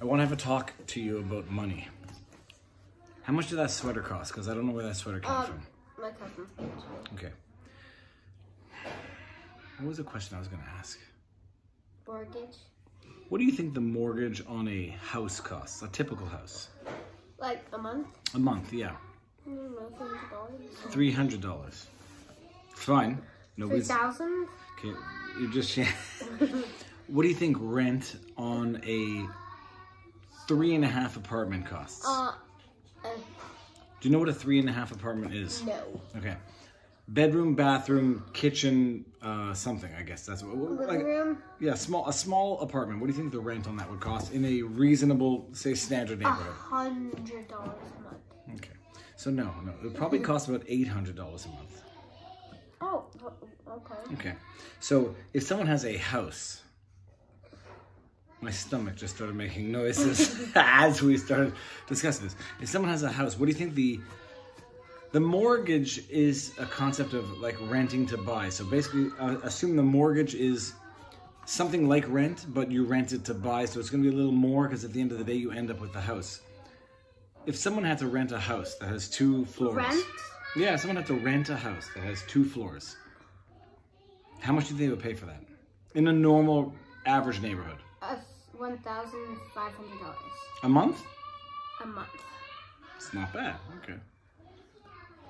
I want to have a talk to you about money. How much did that sweater cost? Because I don't know where that sweater came Um, from. my cousin's page. Okay. What was the question I was going to ask? Mortgage. What do you think the mortgage on a house costs? A typical house? Like a month? A month, yeah. I don't know, $300. Three hundred dollars. Fine. No, Three it's okay. You just. what do you think rent on a three and a half apartment costs? Uh, uh, do you know what a three and a half apartment is? no. Okay. Bedroom, bathroom, kitchen, uh, something. I guess that's what. Living Like, room? yeah, small a small apartment. What do you think the rent on that would cost in a reasonable, say, standard neighborhood? hundred dollars a month. Okay. So no, no, it would probably cost about eight hundred dollars a month. Oh, okay. Okay. So if someone has a house, my stomach just started making noises as we started discussing this. If someone has a house, what do you think the the mortgage is a concept of like renting to buy. So basically, uh, assume the mortgage is something like rent, but you rent it to buy. So it's going to be a little more because at the end of the day, you end up with the house. If someone had to rent a house that has two floors, Rent? yeah, someone had to rent a house that has two floors. How much do you think they would pay for that? In a normal, average neighborhood? Uh, one thousand five hundred dollars A month? a month. It's not bad. Okay.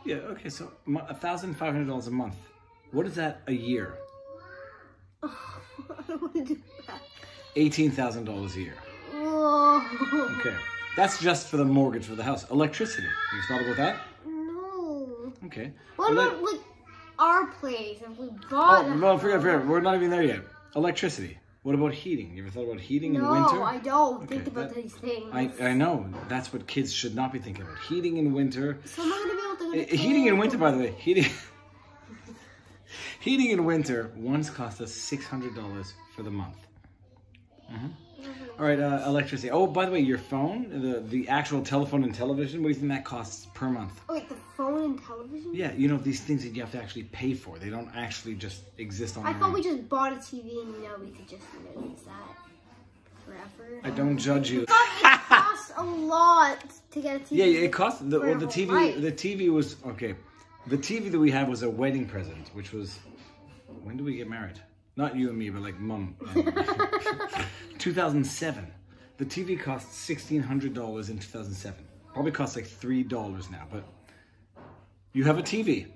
Yeah, okay, so a thousand five hundred dollars a month. What is that a year? I don't want to do that. Eighteen thousand dollars a year. Whoa. Okay. That's just for the mortgage for the house. Electricity. You thought about that? No. Okay. What Ele- about like our place if we bought? Oh, well, forget, forget. We're not even there yet. Electricity. What about heating? You ever thought about heating in winter? No. I don't Okay, think about that- these things. I, I know. That's what kids should not be thinking about. Heating in winter. so I'm not gonna be able to go Eh, to Heating in winter, by the way, heating heating in winter once cost us six hundred dollars for the month. Mhm. All right, uh, electricity. Oh, by the way, your phone, the the actual telephone and television. What do you think that costs per month? Oh wait, the phone and television? Yeah, you know these things that you have to actually pay for. They don't actually just exist on I thought own. we just bought a TV and now we could just you know, use that forever. I don't judge you. It costs a lot to get a TV. Yeah, yeah, it cost the well, the TV. life. The TV was okay. The TV that we had was a wedding present, which was when did we get married? Not you and me, but like mum. 2007. The TV cost sixteen hundred dollars in 2007. Probably costs like three dollars now, but you have a TV.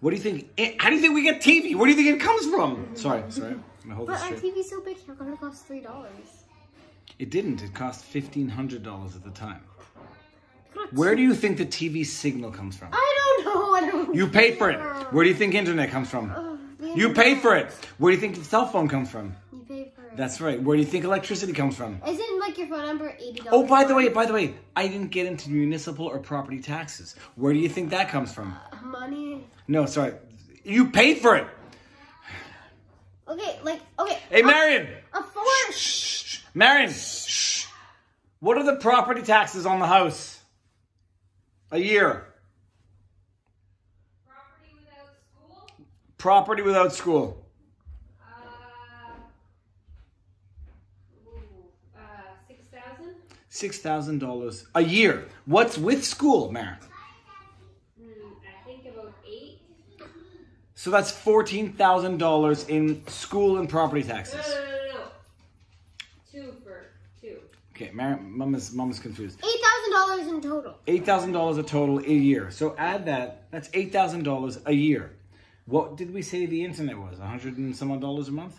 What do you think? eh, How do you think we get TV? Where do you think it comes from? Sorry, sorry. I holding But our? TV's so big, how come it costs three dollars? It didn't. It cost fifteen hundred dollars at the time. Where do you think the TV signal comes from? I don't know. I don't. You pay for it. Where do you think internet comes from? You pay for it. Where do you think the cell phone comes from? You pay for it. That's right. Where do you think electricity comes from? Isn't like your phone number eighty dollars? Oh, by the way, by the way, I didn't get into municipal or property taxes. Where do you think that comes from? Uh, money. No, sorry. You paid for it. Okay, like okay. Hey, a- Marion. A four. Shh. Marion. Shh. What are the property taxes on the house? A year. Property without school? Property without school. Uh, ooh, uh, six thousand? Six thousand dollars a year. What's with school, Marion? Hmm, I think about eight. So that's fourteen thousand dollars in school and property taxes. no, no, no, no. Two for two. Okay, Mar- mom is mom is confused. Eight thousand dollars in total. Eight thousand dollars a total a year. So add that. That's eight thousand dollars a year. What did we say the internet was? A hundred and some odd dollars a month.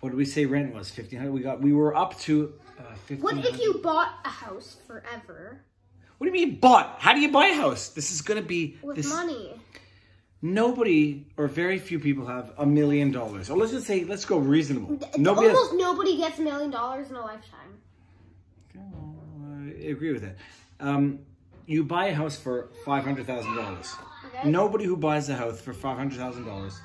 What did we say rent was? Fifteen hundred. We got. We were up to. Uh, What if you bought a house forever What do you mean bought? How do you buy a house? This is gonna be with this. money? Nobody or very few people have a million dollars. Or let's just say, let's go reasonable. It's Nobody has- almost nobody gets a million dollars in a lifetime. I agree with that. Um, you buy a house for five hundred thousand dollars. Nobody who buys a house for five hundred thousand dollars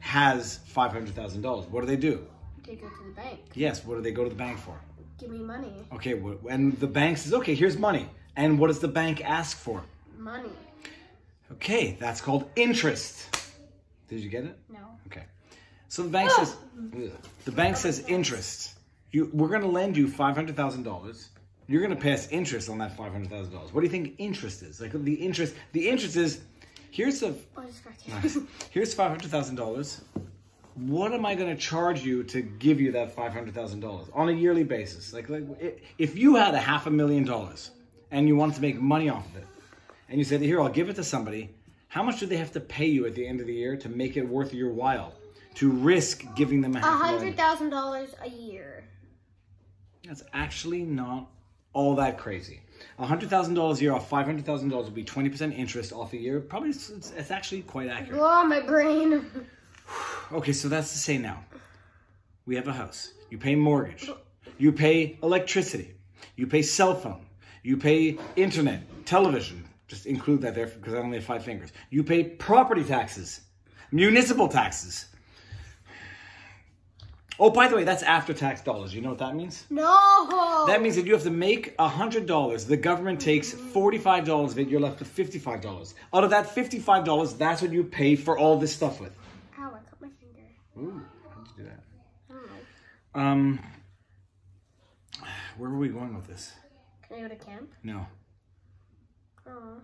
has five hundred thousand dollars. What do they do? To go to the bank. Yes. What do they go to the bank for? Give me money. Okay. And the bank says, "Okay, here's money." And what does the bank ask for? Money. Okay, that's called interest. Did you get it? No. Okay. So the bank ah! says, Ugh. the bank says interest. You, we're going to lend you five hundred thousand dollars. You're going to pay us interest on that five hundred thousand dollars. What do you think interest is? Like the interest. The interest is here's a Oh, Nice. Here's five hundred thousand dollars. What am I going to charge you to give you that five hundred thousand dollars on a yearly basis? Like, like if you had a half a million dollars and you wanted to make money off of it, and you said, "Here, I'll give it to somebody," how much do they have to pay you at the end of the year to make it worth your while to risk giving them a A half a hundred million? dollars a year. That's actually not all that crazy. hundred thousand dollars a year off five hundred thousand dollars will be twenty percent interest off a year. Probably it's, it's, it's actually quite accurate. Oh, my brain. Okay, so that's to say now, we have a house. You pay mortgage. You pay electricity. You pay cell phone. You pay internet, television. Just include that there because I only have five fingers. You pay property taxes, municipal taxes. Oh, by the way, that's after tax dollars. You know what that means? No. That means that you have to make hundred dollars. The government takes forty-five dollars of it. You're left with fifty-five dollars. Out of that fifty-five dollars, that's what you pay for all this stuff with. Ow, I cut my finger. Ooh, how'd you do that? I don't know. Um, where were we going with this? Can I go to camp? No. Oh.